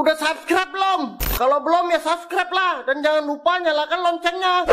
Udah subscribe belum? Kalau belum ya subscribe lah dan jangan lupa nyalakan loncengnya.